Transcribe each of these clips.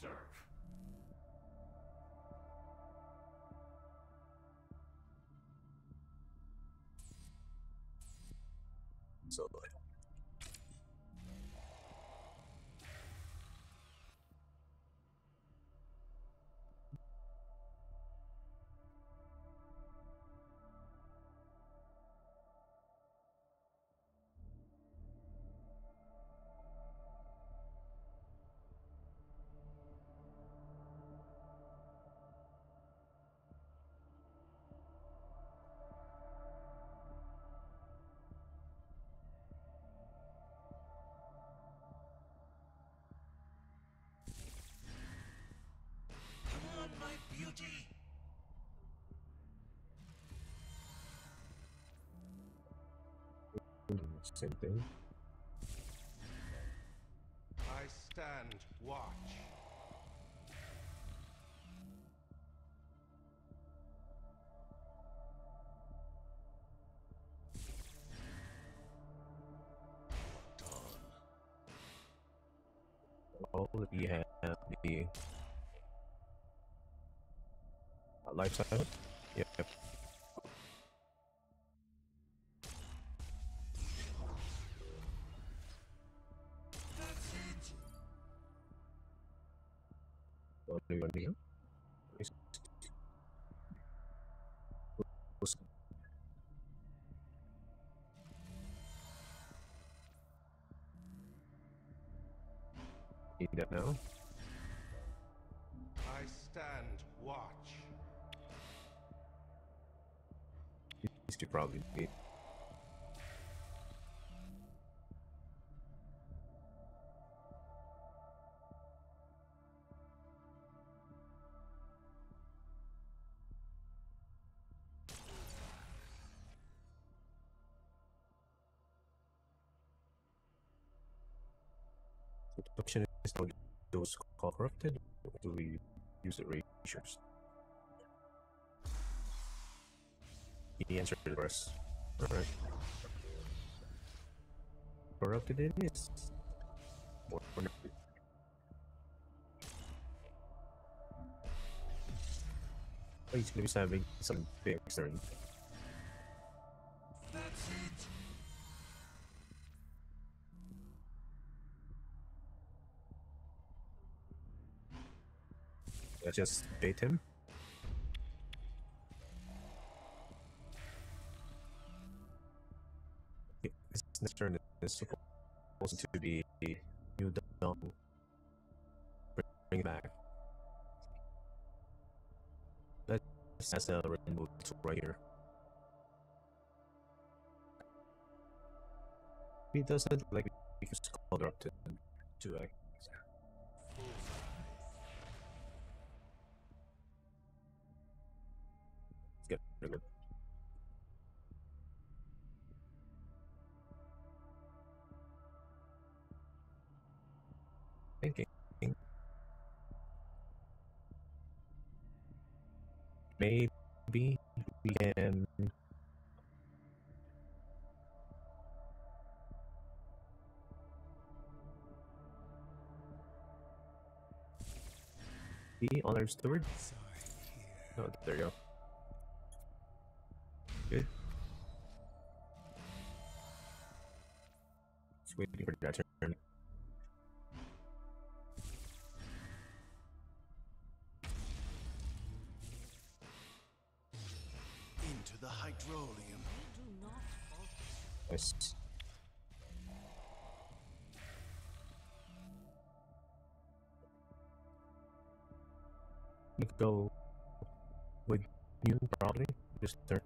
serve. So same thing. I stand watch. All that we have the uh, life. Yep. yep. You want do? Need that now? I stand watch. Two probably need. Question is, do those corrupted, or do we use the ratios? The answer is yes. Alright. Corrupted it is. He's gonna be having some big. Let's just bait him. This turn is supposed to be New Dawn. Bring it back. Let's tool right here. He doesn't like we just call her up to to like let's get rid of it. Thinking. Maybe we can be on our steward. Oh, there you go. Good. Just waiting for that turn. Into the hydrolium. Do not falter. Nice. You go with you probably this turn.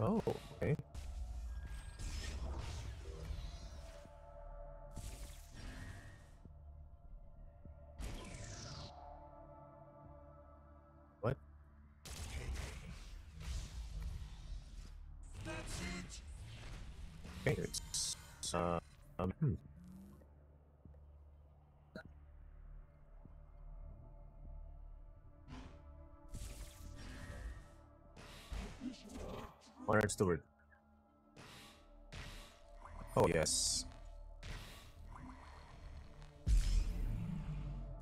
Oh, okay. What? Okay, uh, um, hmm. Honored steward. Oh yes.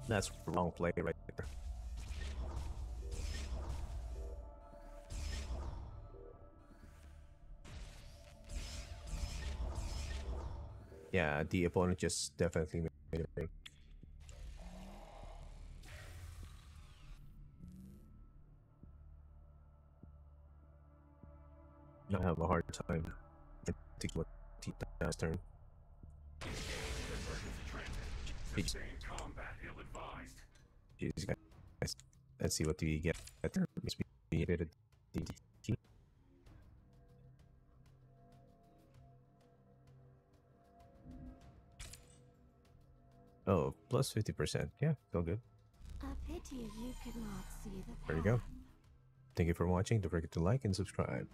That's wrong play right there. Yeah, the opponent just definitely made a break. I have a hard time thinking what Tita's turn. Jeez. Jeez, guys. Let's see what do we get. Must be a bit of DDT. Oh, plus 50%. Yeah, feel good. A pity you could not see the There you go. Thank you for watching. Don't forget to like and subscribe.